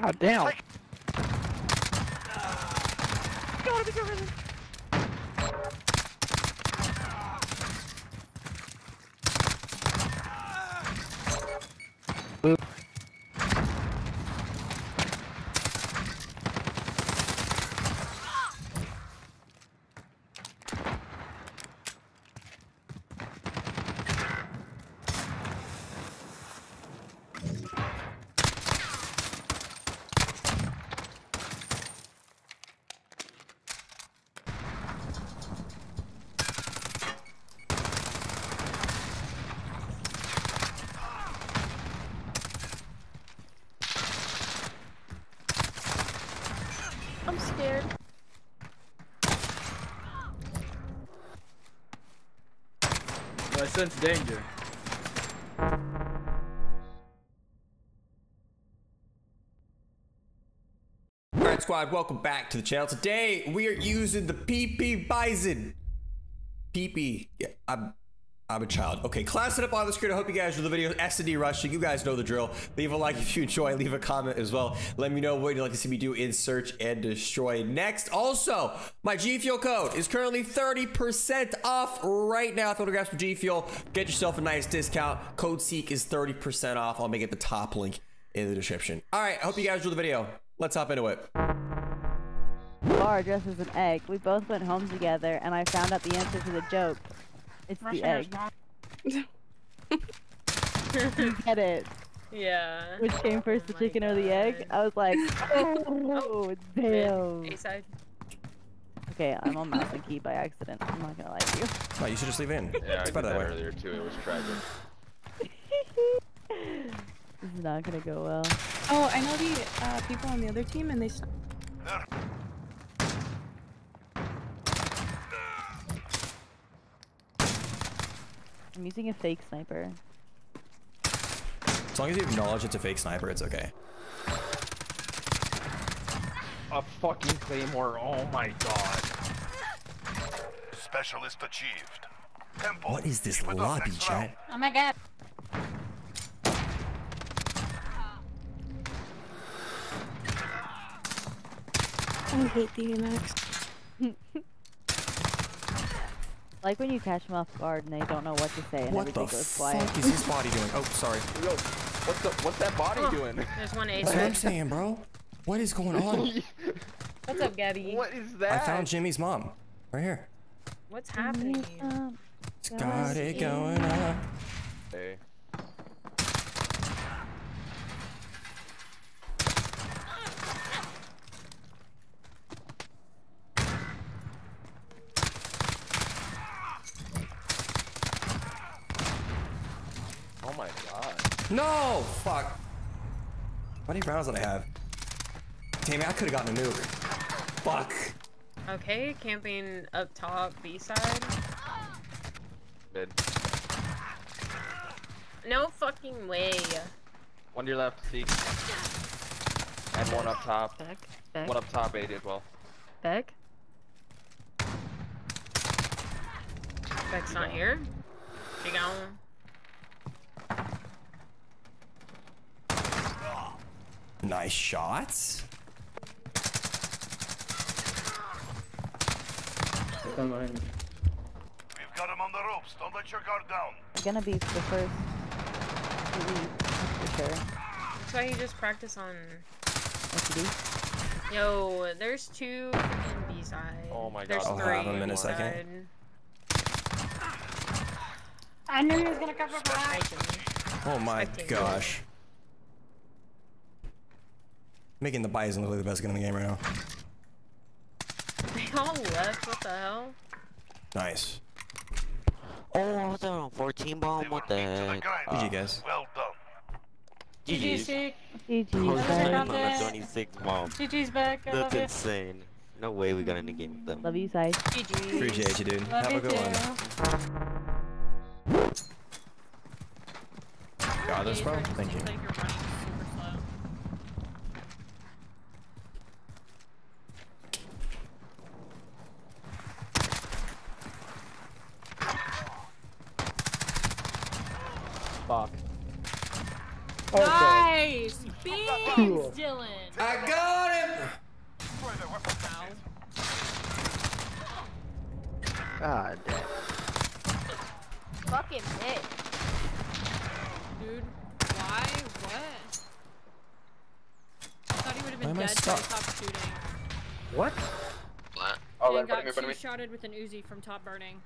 God damn. Gotta be sense danger. Alright squad, welcome back to the channel. Today we are using the PP Bizon. PP. Yeah, I'm I'm a child. Okay, class it up on the screen. I hope you guys enjoy the video. S&D rushing. You guys know the drill. Leave a like if you enjoy. Leave a comment as well. Let me know what you'd like to see me do in search and destroy next. Also, my G Fuel code is currently 30% off right now. Photographs for G Fuel. Get yourself a nice discount. Code Seek is 30% off. I'll make it the top link in the description. All right, I hope you guys enjoy the video. Let's hop into it. bar dressed as an egg. We both went home together, and I found out the answer to the joke. It's the egg. you get it. Yeah. Which came first, the Oh my chicken or the egg? I was like, oh, damn. A side. Okay, I'm on mouse and key by accident. I'm not gonna lie to you. No, you should just leave it in. Yeah, I it's did better that that way. earlier too. It was tragic. this is not gonna go well. Oh, I know the uh, people on the other team, and they. I'm using a fake sniper. As long as you acknowledge it's a fake sniper, it's okay. A fucking claymore. Oh my god. Specialist achieved. Tempo. What is this keep lobby, chat? Oh my god. I hate the Max. Like when you catch them off guard and they don't know what to say and What the everything goes quiet. fuck is this body doing? Oh, sorry. Yo, what's the what's that body Oh. doing? There's one A That's what I'm side. saying, bro. What is going on? What's up, Gabby? what is that? I found Jimmy's mom. Right here. What's happening? It's got it going on. Hey. Oh my god. No! Fuck. How many rounds did I have? Damn it, I could have gotten a nuke. Fuck. Okay, camping up top, B side. Mid. No fucking way. One to your left, see. And one up top. Beck, Beck, One up top, 80 as well. Beck. Beck's not here. She gone. Nice shots. We've got him on the ropes. Don't let your guard down. It's gonna be the first to leave, that's for sure. That's why you just practice on. SD. Yo, there's two in B side. Oh my There's God, I'll three have him in a B second. side. I knew he was gonna cover for Hi, Oh my Expecting. gosh. Making the Bizon look like the best gun in the game right now. They all left. What the hell? Nice. Oh, what's that on 14 bomb? What the mean to the heck? GG Uh, guys. Well done. GG's, GG's. Chic. GG, I was Better playing not on guys. the that. 26 bomb. GG's back. I That's you. insane. No way we got in the game with them. Love you, Sai. GG. Appreciate you, dude. Love Have you a good one. too. Got this, bro? Thank you. Fuck. Nice! Beans, Dylan! I got him! Destroy their weapon caches. God damn. Fucking bitch. Dude, why? What? I thought he would have been am dead so he stopped shooting. What? Oh, and got two shotted with an Uzi from top burning.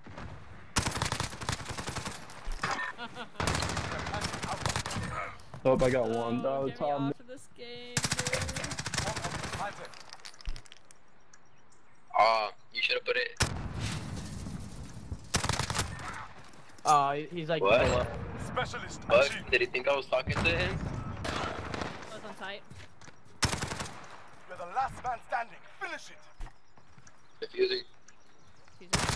Hope I got one. Oh, Oh, get me Tom. off of this game, dude. Uh, you should have put it. Uh, he's like What? below. Specialist What? Did he think I was talking to him? I was on site. You're the last man standing. Finish it. Diffusing. Last bomb.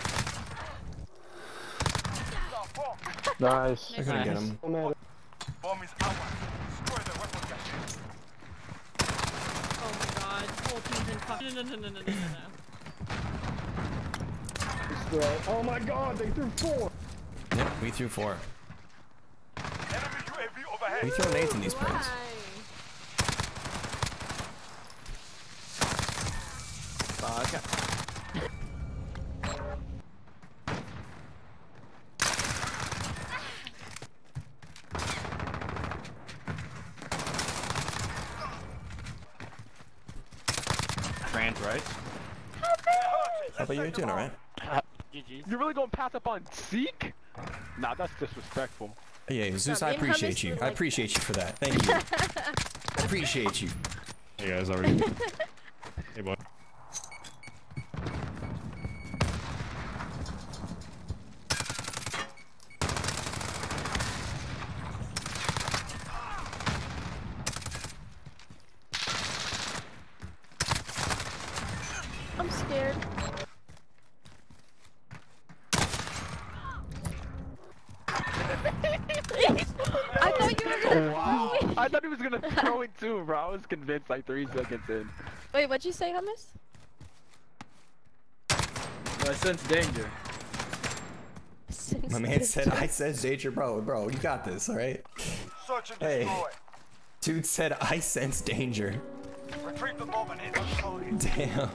Nice. I couldn't get him. Bomb is ours. Destroy their weapon caches. Oh my god, whole team's in fuck. No, no, no, no, no, no, no, no. Oh my god, they threw four. Yep, we threw four. Enemy UAV overhead. We throw nades in these pins. Fuck. Right? How about you doing alright? GG. You're really going to pass up on Seek? Nah, that's disrespectful. Oh, yeah, Zeus, I me and Hummus appreciate you. were I like- appreciate you for that. Thank you. I appreciate you. Hey guys, already. hey boy. Wow. I thought he was gonna throw it too, bro. I was convinced like three seconds in. Wait, what'd you say, Hummus? I sense danger. My man said, I sense danger, bro, bro, you got this, alright? Search and Hey. destroy. Dude said, I sense danger. Retrieve the bomb and hit it. Damn.